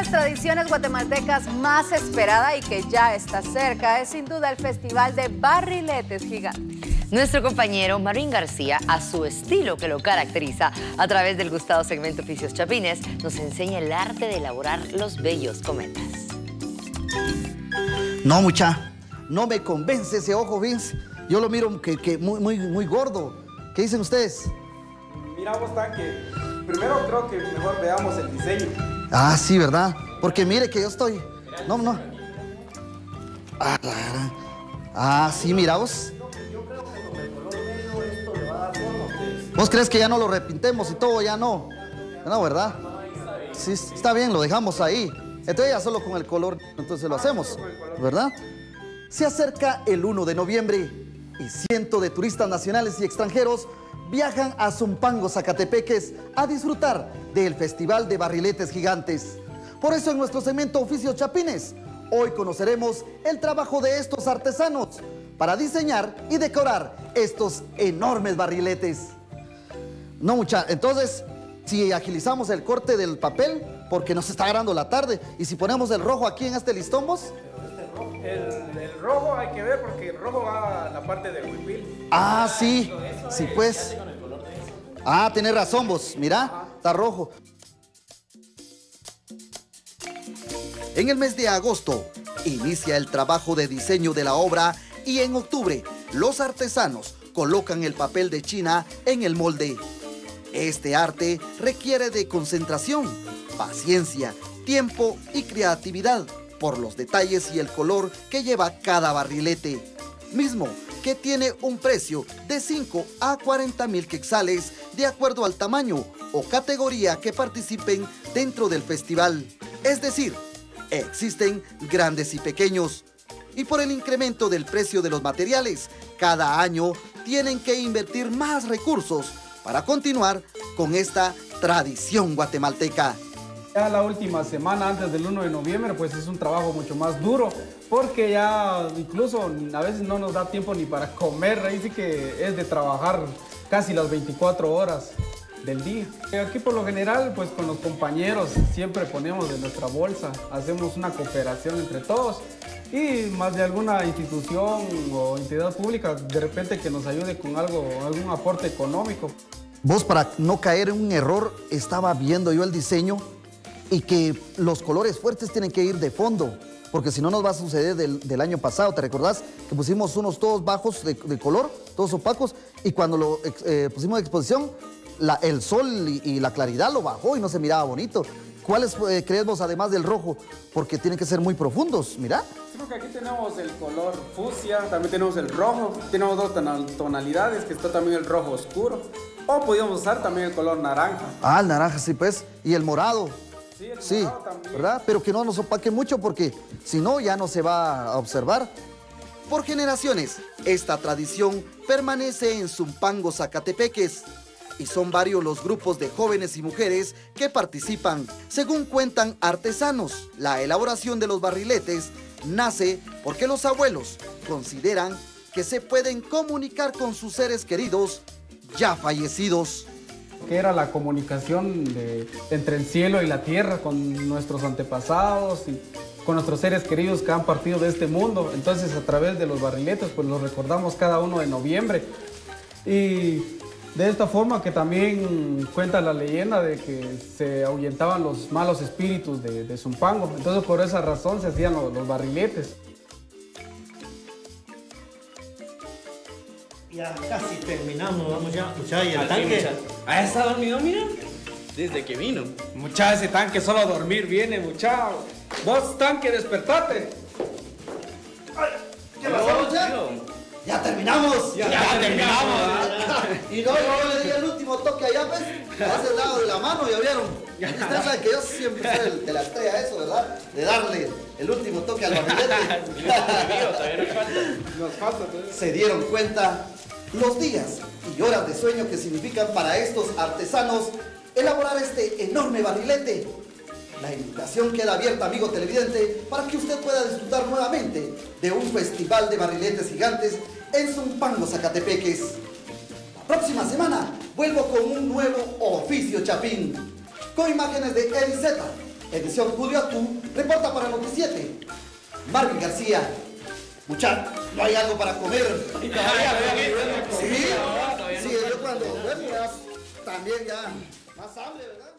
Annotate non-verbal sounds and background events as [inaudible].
las tradiciones guatemaltecas más esperada y que ya está cerca es sin duda el Festival de Barriletes Gigantes. Nuestro compañero Marín García, a su estilo que lo caracteriza a través del gustado segmento Oficios Chapines, nos enseña el arte de elaborar los bellos cometas. No, mucha, no me convence ese ojo, Vince. Yo lo miro que, que muy, muy, muy gordo. ¿Qué dicen ustedes? Mira vos, Tanque, primero creo que mejor veamos el diseño. Ah, sí, ¿verdad? Porque mire que yo estoy... No, no. Ah. Ah, sí, mira vos. ¿Vos crees que ya no lo repintemos y todo? Ya no. No, ¿verdad? Sí, está bien, lo dejamos ahí. Entonces ya solo con el color, entonces lo hacemos, ¿verdad? Se acerca el 1 de noviembre y cientos de turistas nacionales y extranjeros viajan a Zumpango, Zacatepeques, a disfrutar del Festival de Barriletes Gigantes. Por eso en nuestro segmento Oficios Chapines, hoy conoceremos el trabajo de estos artesanos para diseñar y decorar estos enormes barriletes. No mucha, entonces, si agilizamos el corte del papel, porque nos está agarrando la tarde, y si ponemos el rojo aquí en este listón, vos... El, el, rojo hay que ver porque el rojo va a la parte del huipil. Ah, sí. Sí, pues. Ah, tenés razón vos. Mira, está rojo. En el mes de agosto inicia el trabajo de diseño de la obra y en octubre los artesanos colocan el papel de China en el molde. Este arte requiere de concentración, paciencia, tiempo y creatividad por los detalles y el color que lleva cada barrilete, mismo que tiene un precio de 5 a 40 mil quexales de acuerdo al tamaño o categoría que participen dentro del festival. Es decir, existen grandes y pequeños. Y por el incremento del precio de los materiales, cada año tienen que invertir más recursos para continuar con esta tradición guatemalteca. Ya la última semana antes del 1 de noviembre pues es un trabajo mucho más duro porque ya incluso a veces no nos da tiempo ni para comer, ahí sí que es de trabajar casi las 24 horas del día. Aquí por lo general pues con los compañeros siempre ponemos de nuestra bolsa, hacemos una cooperación entre todos y más de alguna institución o entidad pública de repente que nos ayude con algo, algún aporte económico. Vos para no caer en un error estaba viendo yo el diseño y que los colores fuertes tienen que ir de fondo, porque si no nos va a suceder del, año pasado, ¿te recordás? Que pusimos unos todos bajos de, color, todos opacos, y cuando lo eh, pusimos en exposición, el sol y, la claridad lo bajó y no se miraba bonito. ¿Cuáles eh, creemos además del rojo? Porque tienen que ser muy profundos, mira. Creo que aquí tenemos el color fucsia, también tenemos el rojo, tenemos dos tonalidades, que está también el rojo oscuro. O podríamos usar también el color naranja. Ah, el naranja, sí, pues. Y el morado. Sí, ¿verdad? Pero que no nos opaque mucho porque si no ya no se va a observar. Por generaciones, esta tradición permanece en Zumpango, Zacatepeques. Y son varios los grupos de jóvenes y mujeres que participan. Según cuentan artesanos, la elaboración de los barriletes nace porque los abuelos consideran que se pueden comunicar con sus seres queridos ya fallecidos que era la comunicación entre el cielo y la tierra con nuestros antepasados y con nuestros seres queridos que han partido de este mundo. Entonces a través de los barriletes pues los recordamos cada uno de noviembre. Y de esta forma que también cuenta la leyenda de que se ahuyentaban los malos espíritus de, Zumpango. Entonces por esa razón se hacían los barriletes. Ya casi terminamos, vamos ya. Mucha, y el tanque. ¿Ah, está dormido, mira? Desde que vino. Mucha, ese tanque solo a dormir viene, mucha. Vos, tanque, despertate. Ay, ¿Qué pasó, ya? Ya terminamos. Ya, terminamos. [laughs] y no, allá, pues. Lado de la mano, ya vieron. Ustedes saben que yo siempre soy el de la estrella eso, ¿verdad? De darle el último toque al barrilete. [laughs] Nos falta. Se dieron cuenta los días y horas de sueño que significan para estos artesanos elaborar este enorme barrilete. La invitación queda abierta, amigo televidente, para que usted pueda disfrutar nuevamente de un festival de barriletes gigantes en Zumpango, Zacatepeques. La próxima semana vuelvo con un nuevo oficio chapín, con imágenes de Eliseta, edición Julio Atú, reporta para Noticiete. Marvin García. Mucha, no hay algo para comer. Sí, sí, yo cuando, ya, también ya, más hambre, ¿verdad?